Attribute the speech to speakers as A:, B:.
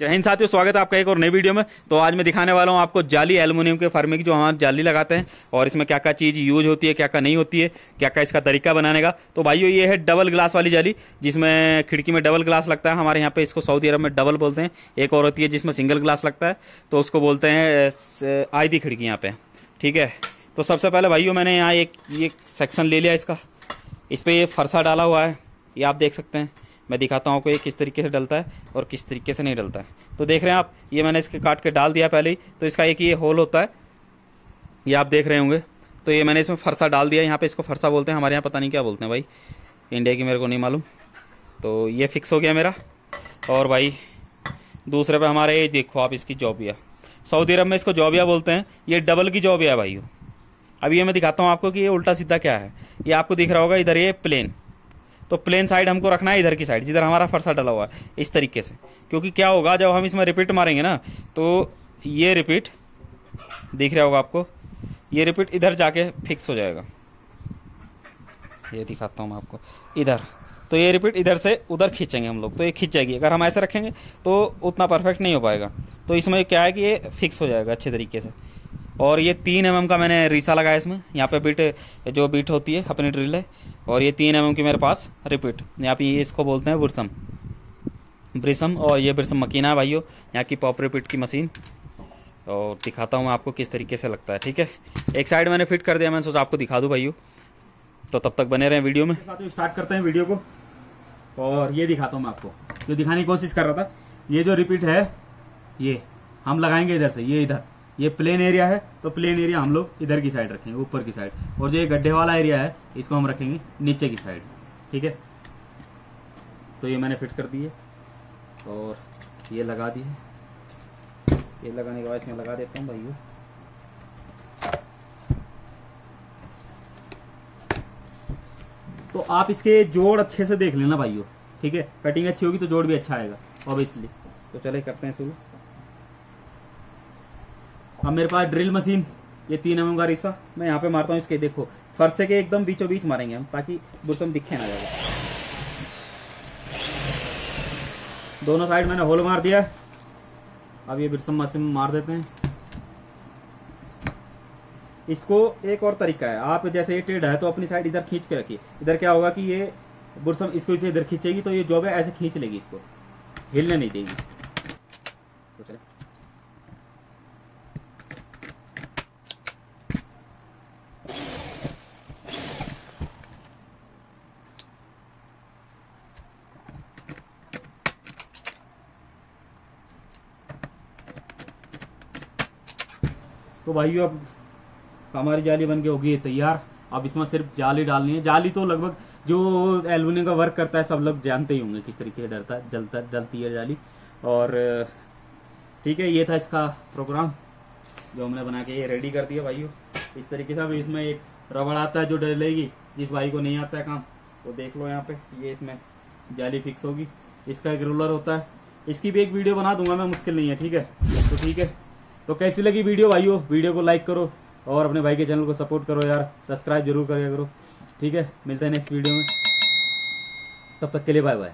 A: जय हिंद साथियों, स्वागत है आपका एक और नई वीडियो में। तो आज मैं दिखाने वाला हूँ आपको जाली एल्युमिनियम के फर्मे की, जो हमारे जाली लगाते हैं, और इसमें क्या क्या चीज़ यूज़ होती है क्या क्या नहीं होती है क्या क्या इसका तरीका बनाने का। तो भाइयों, ये है डबल ग्लास वाली जाली, जिसमें खिड़की में डबल ग्लास लगता है। हमारे यहाँ पे इसको सऊदी अरब में डबल बोलते हैं। एक और होती है जिसमें सिंगल ग्लास लगता है। तो उसको बोलते हैं आयदी खिड़की यहाँ पे। ठीक है? तो सबसे पहले भाइयों, मैंने यहाँ एक, ये सेक्शन ले लिया इसका। इस पर ये फरसा डाला हुआ है। ये आप देख सकते हैं। मैं दिखाता हूँ आपको ये किस तरीके से डलता है और किस तरीके से नहीं डलता है। तो देख रहे हैं आप, ये मैंने इसके काट के डाल दिया पहले ही। तो इसका एक ये होल होता है, ये आप देख रहे होंगे। तो ये मैंने इसमें फरसा डाल दिया यहाँ पे इसको फरसा बोलते हैं, हमारे यहाँ पता नहीं क्या बोलते हैं भाई। इंडिया की मेरे को नहीं मालूम। तो ये फिक्स हो गया मेरा। और भाई, दूसरे पे हमारे, ये देखो आप इसकी जॉबिया। सऊदी अरब में इसको जॉबिया बोलते हैं। ये डबल की जॉबिया भाई। अभी ये मैं दिखाता हूँ आपको कि ये उल्टा सीधा क्या है। ये आपको दिख रहा होगा, इधर ये प्लेन तो प्लेन साइड हमको रखना है इधर की साइड जिधर हमारा फरसा डला हुआ है, इस तरीके से। क्योंकि क्या होगा, जब हम इसमें रिपीट मारेंगे ना तो ये रिपीट दिख रहा होगा आपको, ये रिपीट इधर जाके फिक्स हो जाएगा। ये दिखाता हूँ मैं आपको, इधर। तो ये रिपीट इधर से उधर खींचेंगे हम लोग तो ये खींच जाएगी। अगर हम ऐसे रखेंगे तो उतना परफेक्ट नहीं हो पाएगा। तो इसमें क्या है कि ये फिक्स हो जाएगा अच्छे तरीके से। और ये तीन एम का मैंने रीसा लगाया इसमें। यहाँ पे बीट जो बीट होती है, अपनी ड्रिल है। और ये तीन एम की मेरे पास रिपीट यहाँ पे इसको बोलते हैं बुरसम ब्रिसम और ये ब्रिसम मकीना है भाइयों। यहाँ की पॉप रिपीट की मशीन और दिखाता हूँ आपको किस तरीके से लगता है, ठीक है? एक साइड मैंने फिट कर दिया, मैंने सोचा आपको दिखा दूँ भाइयों। तो तब तक बने रहे वीडियो में। साथ स्टार्ट करते हैं वीडियो को। और ये दिखाता हूँ मैं आपको। जो दिखाने की कोशिश कर रहा था, ये जो रिपीट है, ये। हम लगाएँगे इधर से, ये इधर। ये प्लेन एरिया है तो प्लेन एरिया हम लोग इधर की साइड रखेंगे, ऊपर की साइड और जो ये गड्ढे वाला एरिया है, इसको हम रखेंगे नीचे की साइड ठीक है? तो ये मैंने फिट कर दिए और ये लगा दिए ये लगाने के बाद इसमें लगा देता हूँ भाइयों। तो आप इसके जोड़ अच्छे से देख लेना भाइयों। ठीक है? कटिंग अच्छी होगी तो जोड़ भी अच्छा आएगा ऑब्वियसली तो चले करते हैं शुरू। अब मेरे पास ड्रिल मशीन ये तीन एम का रिश्ता मैं यहाँ पे मारता हूँ इसके, देखो फरसे के एकदम बीचों बीच मारेंगे हम, ताकि बुरसम दिखे ना जाएगा दोनों साइड मैंने होल मार दिया। अब ये बिरसम मशीन मार देते हैं। इसको एक और तरीका है, आप जैसे ये टेढ़ है तो अपनी साइड इधर खींच के रखिए। इधर क्या होगा कि ये बुरसम इसको इसे इधर खींचेगी तो ये जॉब है ऐसे खींच लेगी इसको। हिलने नहीं देगी। तो तो भाइयों, अब हमारी जाली बन के होगी तैयार। अब इसमें सिर्फ़ जाली डालनी है। जाली तो लगभग जो एल्यूमिनियम का वर्क करता है, सब लोग जानते ही होंगे किस तरीके से डरता, जलता डलती है जाली। और, ठीक है, ये था इसका प्रोग्राम जो हमने बना के, ये रेडी कर दिया भाइयों। इस तरीके से अब इसमें एक रबड़ आता है जो डलेगी, जिस भाई को नहीं आता है काम, वो देख लो यहाँ पे, ये इसमें जाली फिक्स होगी। इसका एक रोलर होता है। इसकी भी एक वीडियो बना दूँगा मैं, मुश्किल नहीं है, ठीक है? तो ठीक है तो कैसी लगी वीडियो भाइयों? वीडियो को लाइक करो और अपने भाई के चैनल को सपोर्ट करो यार। सब्सक्राइब ज़रूर करो। ठीक है? मिलते हैं नेक्स्ट वीडियो में। तब तक के लिए बाय बाय